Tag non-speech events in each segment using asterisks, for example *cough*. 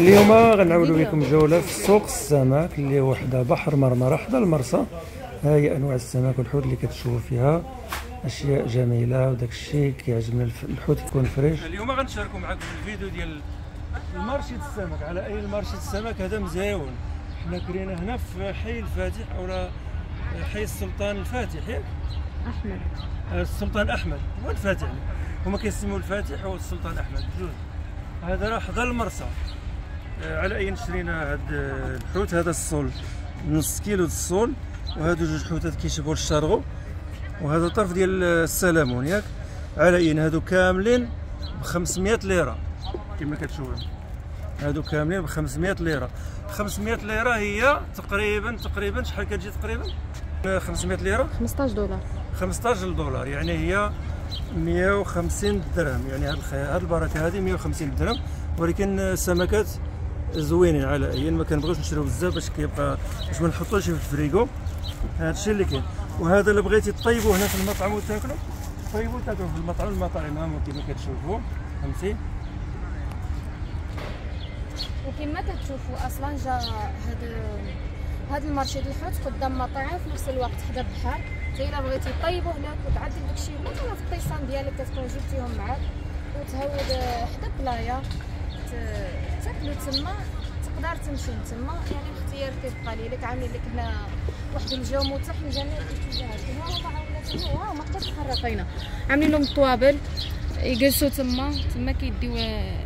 اليوم غنعاودو لكم جولة في سوق السمك اللي وحدة بحر مرمرة حدا المرسى. ها هي أنواع السمك والحوت اللي كتشوفوا فيها. أشياء جميلة وداك الشيء كيعجبنا الحوت يكون fresh. اليوم غنشاركوا معكم في الفيديو ديال ال marché السمك. على أي ال marché السمك؟ هذا مزيون. حنا كرينا هنا في حي الفاتح أولا حي السلطان الفاتح ياك أحمد. السلطان أحمد. هو الفاتح. هما كيسموا الفاتح هو السلطان أحمد. بجوج هذا راه حدا المرسى. على اي شرينا هاد آه، الحوت؟ هذا الصول. نص كيلو الصول وهادو جوج حوتات كيشبهوا الشارغو وهذا طرف ديال آه، السلمون ياك؟ على أين؟ هادو كاملين ب 500 ليرة. كما كتشوفوا. هادو كاملين ب 500 ليرة. 500 ليرة هي تقريبا تقريبا شحال كتجي تقريبا؟ آه، 500 ليرة. 15 دولار. 15 دولار يعني هي 150 درهم. يعني هاد. هاد البركة هذه 150 درهم. ولكن السمكات زوينين على اي ما كنبغيوش نشريو بزاف باش كيبقى باش ما نحطوش في الفريغو. هذا الشيء اللي كاين. وهذا اللي بغيتي طيبوه هنا في المطعم وتاكلوا طيبوا تاكلوا في المطعم. المطاعم ها كما كتشوفوا فهمتي؟ وكما كتشوفوا أصلا جا هاد هاد المارشي ديال الحوت قدام مطاعم في نفس الوقت حدا البحر حتى إلا بغيتي طيبوه هناك وتعدل داكشي مثلا في الطيسان ديالك كتكون جبتيهم معاك. وتهود حدا بلايا ت- تاكلوا تما تقدر تمشي تما يعني الاختيار كيبقى ليك عاملين لك هنا واحد الجو متاح لجميع الاتجاهات. هما عاوناتهم ها هما حتى تحرقينا عاملين لهم الطوابل يجلسوا تما. تما كيديو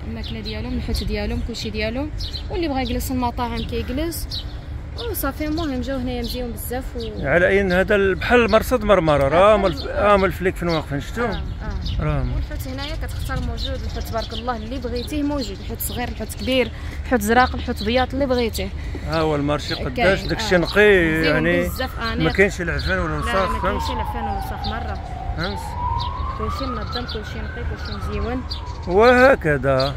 الماكلة ديالهم الحوت ديالهم كلشي ديالهم. واللي بغى يجلس المطاعم كيجلس. وصافي المهم جاو هنايا مزيون بزاف و على أين هذا بحال مرسى مرمرة راه من الف- آه. من الفلايك فين واقفين شفتوا آه آه. راه والحوت هنايا كتختار موجود الحوت تبارك الله اللي بغيتيه موجود الحوت صغير الحوت كبير الحوت زراق الحوت بياض اللي بغيتيه. ها هو ال marché قداش كاين، داكشي آه. نقي يعني ما كاينش العفان ولا لا الوساخ ما كاينش العفان والوسخ مرة. فهمت؟ كلشي منظم كلشي نقي كلشي مزيون. وهكذا.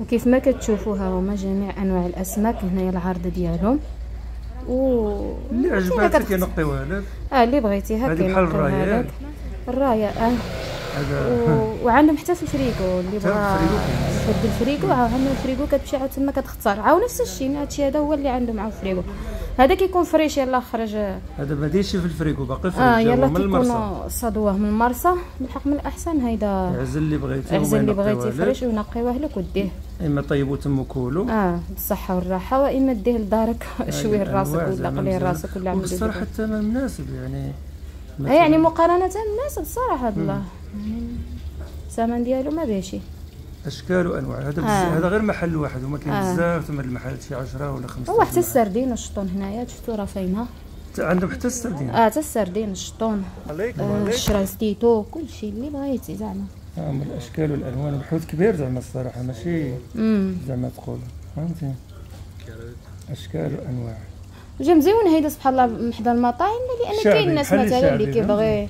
وكيف ما كتشوفوا ها هما جميع أنواع الأسماك هنايا العرض ديالهم. و اللي كاينة عجباتك كتخ- ينقيوها لك آه اللي بغيتيها الراية لك. الرايه آه. و... وعندهم حتى في الفريكو اللي حتى بغى الفريكو عاو عندهم الفريكو كتمشي تما كتختار. عاو نفس الشيء هادشي هذا هو اللي عندهم عاو الفريكو هذا كيكون fresh يلا خرج. هذا ما دايرش في الفريكو باقي في آه الجو يلا من المرسى. صدوه من المرسى. بالحق من الأحسن هيدا العزل اللي بغيتي العزل اللي بغيتي فريش. ونقيوه لك وديه إما طيبوا تم كولو آه بالصحة والراحة وإما ديه لدارك *laughs* شوية راسك ولا مزيانة. راسك ولا عمل والصراحه حتى ما مناسب يعني. آه يعني مقارنة بصراحه هاد الله. الثمن ديالو ما بيشي. أشكال وأنواع. هذا. آه. هذا غير محل واحد وما كاين آه. بزاف ثم المحلات شي 10 ولا 15 هو حتى السردين والشطون هنايا شفتو راه فاينها عندهم حتى السردين. آه حتى السردين الشطون عليك آه الشراستيتو كلشي اللي بغيتي زعما. آه، من الأشكال والألوان الحوت كبير زعما الصراحة ماشي زعما تقول. فهمتي؟ أشكال وأنواع. جا مزيون هيدا سبحان الله حدا المطاعم لأن كاين الناس مثلا اللي كيبغي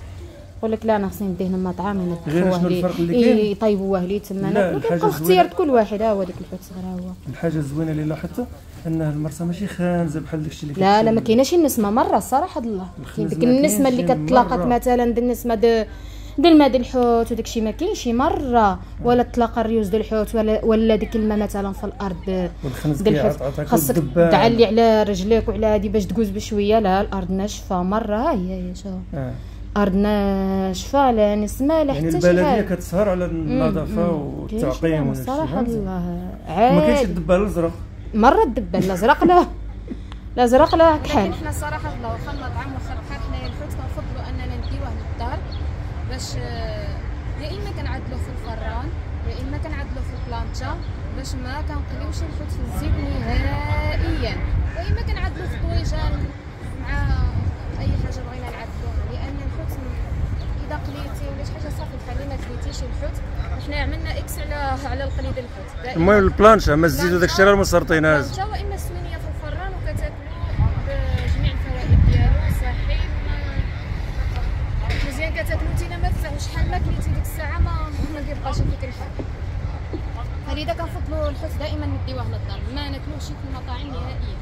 يقول لك لا أنا خصني نديه للمطعم هنا شنو الفرق اللي كاين؟ يطيبوه لي تما الزوينة- اختيار كل واحد ها هو ديك الحوت الصغير ها هو الحاجة الزوينة اللي لاحظتها أنها المرسى ماشي خانزة بحال داكشي اللي لا لا. ما كايناش النسمة مرة الصراحه الله ديك النسمة اللي مرة. مثلا النسمة د د الماء د الحوت وداك الشيء ما كاينش مرة ولا تلاقى الريوس د الحوت ولا ولا ديك الماء مثلا في الأرض والخنز د الحوت خاصك. تعلي على رجليك وعلى هادي باش تجوز بشوية لا الأرض ناشفة مرة ها هي هي شوف آه. ارض ناشفه لا نسمه لا يعني حتى شي البلدية كتسهر على النظافة والتعقيم والشيء الله. ما كاينش عاد. الدبان الأزرق. مرة الدبان الازرق لا. الازرق لا كحل حنا صراحة الله واخا المطعم واخا البحر حنايا الحوت كنفضلوا أننا نديوه للدار باش يا إما كنعدلوه في الفران يا إما كنعدلوه في البلانشا باش ما كنقليوش الحوت في الزيت نهائيا واما كنعدلوه في طويجان مع اي حاجة بغينا نعدلوها لأن الحوت اذا قليتي ولا شي حاجة صافي خلي ما كليتيش الحوت حنا عملنا X على على القلي ديال الحوت دائماً. المهم ال plancha ما زيدوا داك الشيء راه ما سرطيناش plancha واما السوينيه في الفران وكتاكلوا بجميع الفوائد ديالو صحي مزيان كتاكلو انت ما شحال ما كليتي ديك الساعة ما ما كيبقاش فيك الحال فلذا كنفضلوا الحوت دائما نديوه للدار ما في المطاعم نهائيا.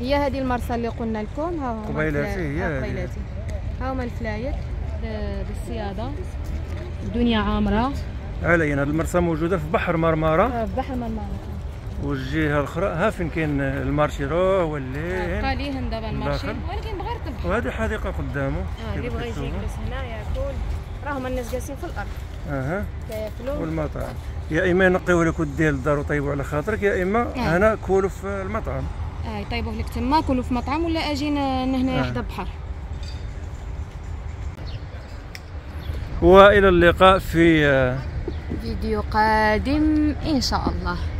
هي هذه المرسى اللي قلنا لكم. ها هما قبيلاتي هي. قبيلاتي. ها هما الفلايك د- بالصيادة. الدنيا عامرة. علينا. المرسى موجودة في بحر مرمرة. آه، بحر مرمرة والجهة الأخرى ها فين كاين ال marché؟ هو بقى اللي ليهن دابا ال marché. ولكن بغير البحر وهذه حديقة قدامه. آه اللي بغى يجي. يجلس هنا ياكل. راهم الناس جالسين في الأرض. أها. كياكلوا والمطعم. يا إما ينقيو لك ودي للدار وطيبوا على خاطرك يا إما آه. هنا كولوا في المطعم. آه يطيبوه لك تما كلوا في مطعم ولا أجي ن- هنا آه. حدا بحر. وإلى اللقاء في آه، فيديو قادم إن شاء الله.